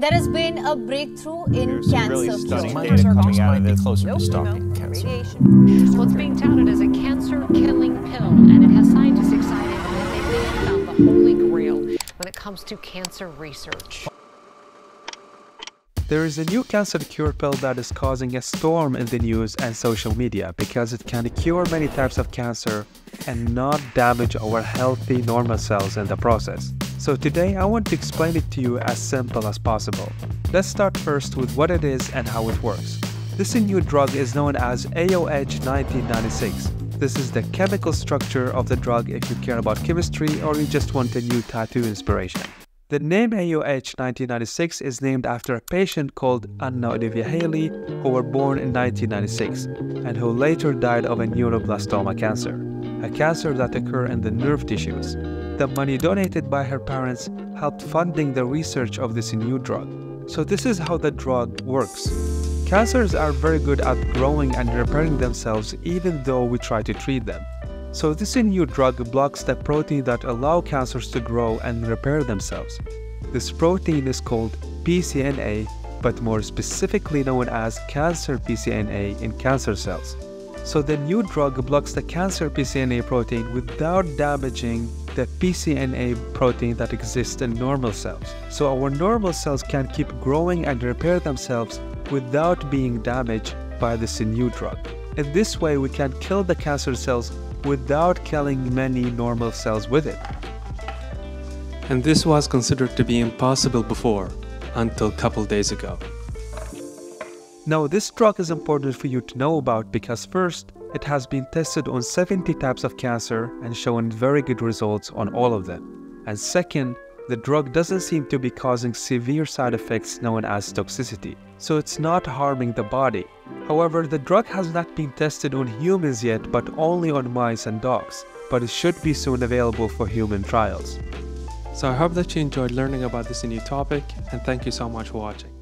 There has been a breakthrough in There's cancer really cure. stunning Some data cancers coming out of this. closer Nope, to no, stopping cancer. radiation. Well, it's being touted as a cancer-killing pill, and it has scientists excited that they may have found the holy grail when it comes to cancer research. There is a new cancer cure pill that is causing a storm in the news and social media because it can cure many types of cancer and not damage our healthy normal cells in the process. So today I want to explain it to you as simple as possible. Let's start first with what it is and how it works. This new drug is known as AOH 1996. This is the chemical structure of the drug if you care about chemistry or you just want a new tattoo inspiration. The name AOH 1996 is named after a patient called Anna Olivia Haley who were born in 1996 and who later died of a neuroblastoma cancer, a cancer that occurs in the nerve tissues. The money donated by her parents helped funding the research of this new drug. So this is how the drug works. Cancers are very good at growing and repairing themselves even though we try to treat them. So this new drug blocks the protein that allow cancers to grow and repair themselves. This protein is called PCNA, but more specifically known as cancer PCNA in cancer cells. So the new drug blocks the cancer PCNA protein without damaging the PCNA protein that exists in normal cells. So our normal cells can keep growing and repair themselves without being damaged by this new drug. In this way, we can kill the cancer cells without killing many normal cells with it. And this was considered to be impossible before, until a couple days ago. Now, this drug is important for you to know about because first, it has been tested on 70 types of cancer and shown very good results on all of them. And second, the drug doesn't seem to be causing severe side effects known as toxicity, so it's not harming the body. However, the drug has not been tested on humans yet but only on mice and dogs, but it should be soon available for human trials. So I hope that you enjoyed learning about this new topic and thank you so much for watching.